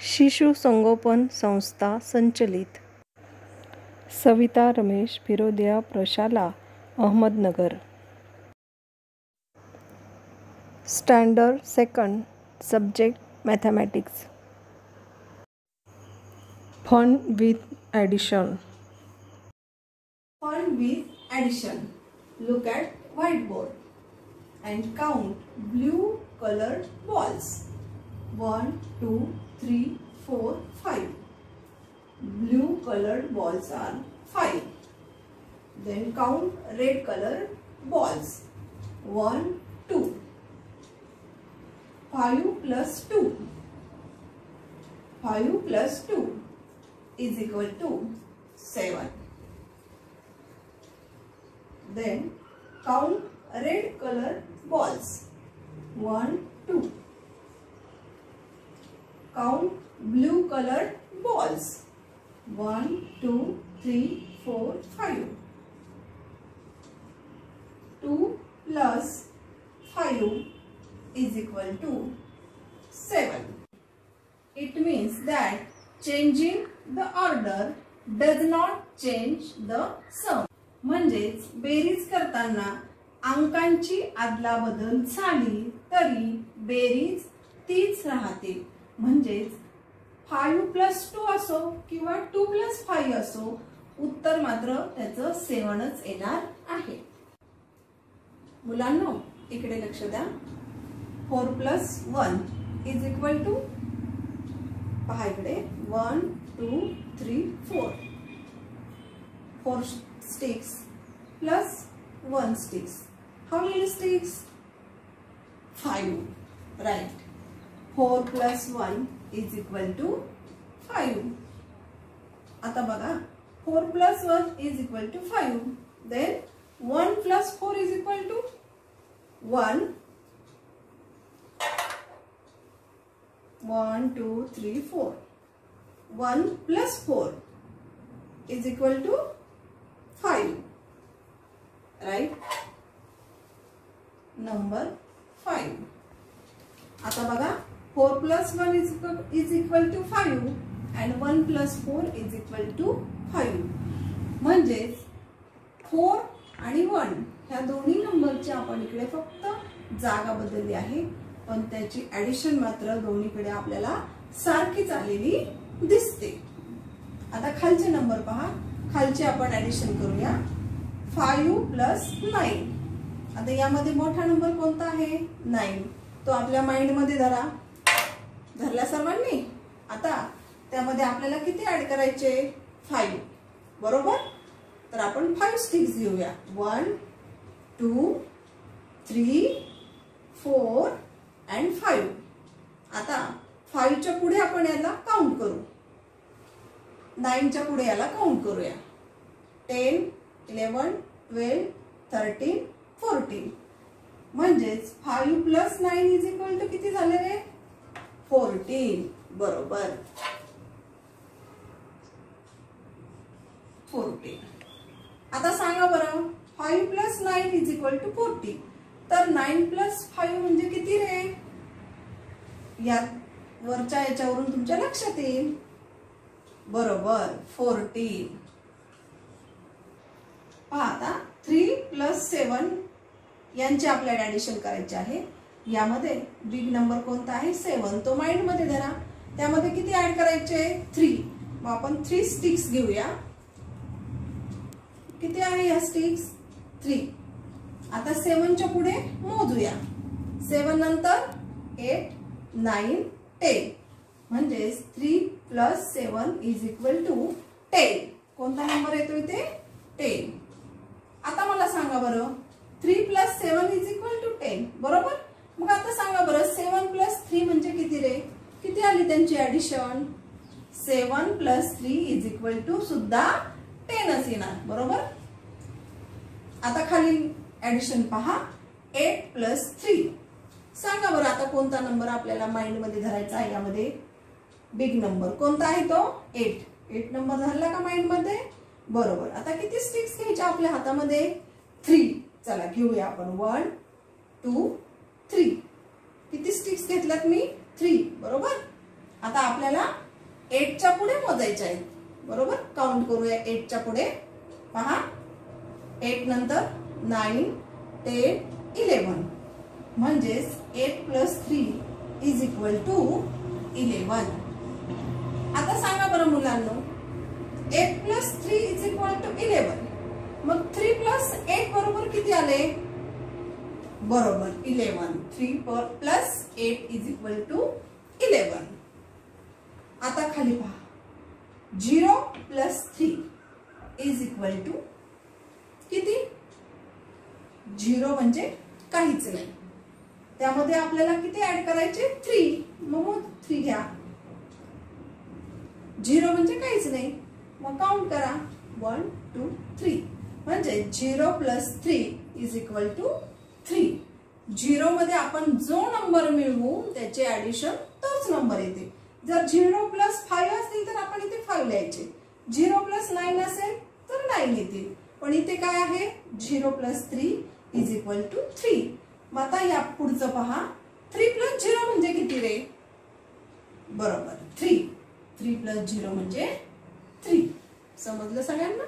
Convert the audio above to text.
शिशु संगोपन संस्था संचलित. सविता रमेश फिरोदिया प्रशाला Ahmednagar. Standard second subject mathematics. Fun with addition. Fun with addition. Look at whiteboard and count blue coloured balls. One two three, four, five. Blue colored balls are five. Then count red colored balls. One, two. Five plus two. Five plus two is equal to seven. Then count red color balls. One, two. Count blue colored balls. One, two, three, four, five. Two plus 5 is equal to 7. It means that changing the order does not change the sum. म्हणजेच बेरीज करताना अंकांची अदलाबदल झाली तरी बेरीज तीच राहते म्हणजेच फाईव्ह प्लस टू असो किंवा टू प्लस फाईव्ह असो उत्तर मात्र त्याचं सेवनच येणार आहे. मुलांनो इकडे लक्ष द्या. Four plus one is equal to पहा इकडे one two three four four sticks plus one sticks how many sticks five right 4 plus 1 is equal to 5. आता बघा 4 plus 1 is equal to 5. Then 1 plus 4 is equal to 1. 1, 2, 3, 4. 1 plus 4 is equal to 5 right number 5 आता बघा 4 plus 1 is equal, is equal to 5 and 1 plus 4 is equal to 5 म्हणजेच 4 आणि 1 ह्या दोन्ही नंबरची आपण इकडे फक्त जागा बदलली आहे. पण त्याची ऍडिशन मात्र दोन्हीकडे आपल्याला सारखीच आलेली दिसते. आता खालचे नंबर पहा. खालचे आपण ऍडिशन करूया. Five plus nine. आता यामध्ये मोठा नंबर कोणता आहे? नाईन. तो आपल्या माइंडमध्ये धरा. धरला सर्वांनी? आता त्यामध्ये आपल्याला किती ऍड करायचे? फाईव्ह बरोबर? तर आपण फाईव्ह स्टिक्स घेऊया. One two three four and five आता फाईव्हच्या पुढे आपण याला काउंट करू. नाईनच्या पुढे याला काउंट करूया. Ten eleven twelve thirteen fourteen म्हणजेच five plus nine is equal to किती झाले रे? फोर्टीन बरोबर. फोर्टीन. आता सांगा बरं five plus nine is equal to fourteen. तर नाईन प्लस फाईव्ह म्हणजे किती रे? या वरच्या याच्यावरून तुमच्या लक्षात येईल. बरोबर फोर्टीन. पहा आता थ्री प्लस सेवन यांचे आपल्याला ॲडिशन करायचे आहे. यामध्ये बिग नंबर कोणता आहे? सेवन तो माइंडमध्ये धरा. त्यामध्ये किती ऍड करायचे? थ्री मग आपण थ्री स्टिक्स घेऊया. किती आहे या स्टिक्स थ्री आता सेवनच्या पुढे मोजूया. सेवन नंतर एट नाईन टेन म्हणजेच three plus seven is equal to ten कोणता नंबर येतो इथे? टेन आता मला सांगा बरं. Three plus seven is equal to ten बरोबर? मग आता सांगा बरं सेवन प्लस थ्री म्हणजे किती रे? किती आली त्यांची addition seven plus three is equal to सुद्धा टेनच येणार बरोबर? आता खाली ऍडिशन पहा एट प्लस थ्री सांगा बरं आता कोणता नंबर आपल्याला माइंडमध्ये धरायचा आहे यामध्ये? बिग नंबर कोणता आहे तो? एट एट नंबर धरला का माइंडमध्ये बरोबर. आता किती स्टिक्स घ्यायच्या आपल्या हातामध्ये? थ्री चला घेऊया आपण. वन टू थ्री किती स्टिक्स घेतल्यात मी? थ्री बरोबर? आता आपल्याला एटच्या पुढे मोजायचे आहेत. बरोबर? काउंट करूया एटच्या पुढे. पहा. एट नंतर नाईन टेन इलेवन म्हणजेच eight plus three is equal to eleven आता सांगा बरं मुलांना. Eight plus three is equal to eleven मग थ्री प्लस एट बरोबर किती आले? बरोबर. Eleven three plus eight is equal to eleven आता खाली पहा. Zero plus three is equal to किती? झिरो म्हणजे काहीच नाही. त्यामध्ये आपल्याला किती ऍड करायचे? थ्री. मग थ्री घ्या. झिरो म्हणजे काहीच नाही. मग काउंट करा. वन टू थ्री म्हणजे zero plus three is equal to three. Zero मध्ये आपण जो नंबर मिळवू त्याचे ऍडिशन तोच नंबर येते. जर झिरो प्लस फाईव्ह असतील तर आपण इथे फाईव्ह लिहायचे. झिरो प्लस नाईन असेल तर नाईन येतील. पण इथे काय आहे? Zero plus three is equal to three मग आता या पुढचं पहा. थ्री प्लस झिरो म्हणजे किती रे? बरोबर. थ्री थ्री प्लस झिरो म्हणजे थ्री समजलं सगळ्यांना?